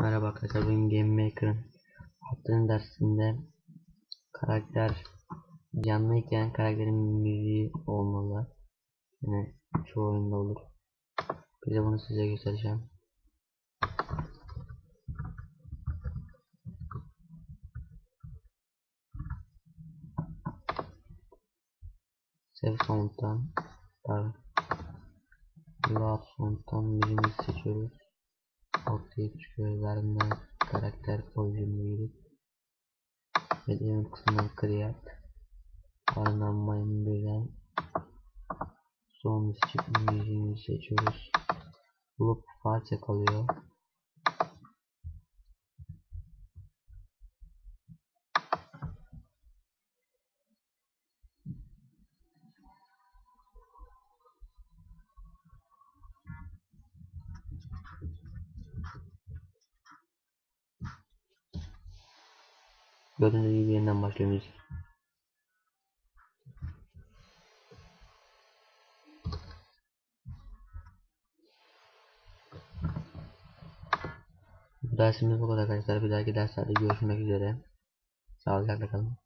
Merhaba arkadaşlar bugün Game Maker'ın haftanın dersinde karakter canlıyken karakterin müziği olmalı. Yani çoğu oyunda olur. Bir de bunu size göstereceğim. Save Sound'dan pardon. Loud Sound'dan müziğimizi seçiyoruz. Çıkıyor. Verme karakter girip Element kısmından create ardından mayın birden son müziğini seçiyoruz. Loop parça kalıyor. Gördüğünüz gibi yeniden başlıyor müzik. Bu dersimiz bu kadar arkadaşlar. Bir dahaki derslerde görüşmek üzere. Sağlıcakla kalın.